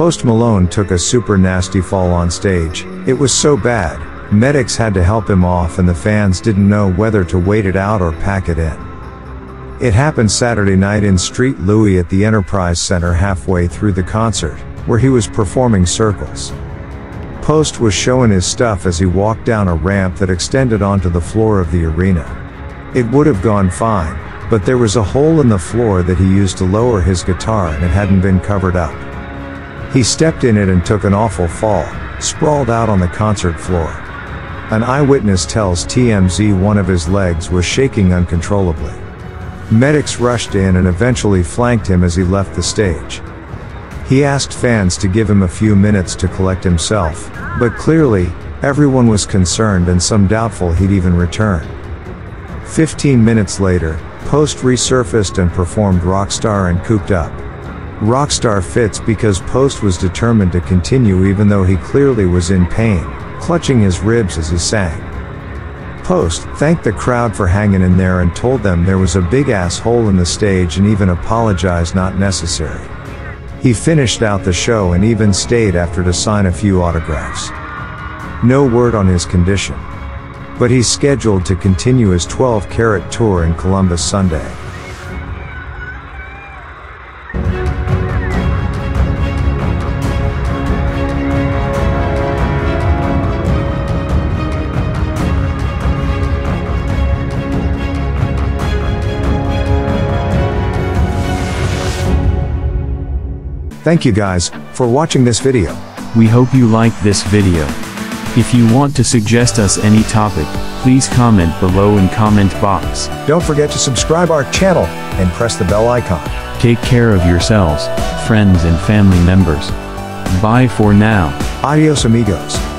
Post Malone took a super nasty fall on stage. It was so bad, medics had to help him off and the fans didn't know whether to wait it out or pack it in. It happened Saturday night in Street Louis at the Enterprise Center halfway through the concert, where he was performing circles. Post was showing his stuff as he walked down a ramp that extended onto the floor of the arena. It would have gone fine, but there was a hole in the floor that he used to lower his guitar and it hadn't been covered up. He stepped in it and took an awful fall, sprawled out on the concert floor. An eyewitness tells TMZ one of his legs was shaking uncontrollably. Medics rushed in and eventually flanked him as he left the stage. He asked fans to give him a few minutes to collect himself, but clearly, everyone was concerned and some doubtful he'd even return. 15 minutes later, Post resurfaced and performed Rockstar and Cooped Up. Rockstar fits because Post was determined to continue even though he clearly was in pain, clutching his ribs as he sang. Post thanked the crowd for hanging in there and told them there was a big ass hole in the stage and even apologized not necessary. He finished out the show and even stayed after to sign a few autographs. No word on his condition. But he's scheduled to continue his 12 carat tour in Columbus Sunday. Thank you guys for watching this video. We hope you liked this video. If you want to suggest us any topic, please comment below in comment box. Don't forget to subscribe our channel and press the bell icon. Take care of yourselves, friends and family members. Bye for now. Adios amigos.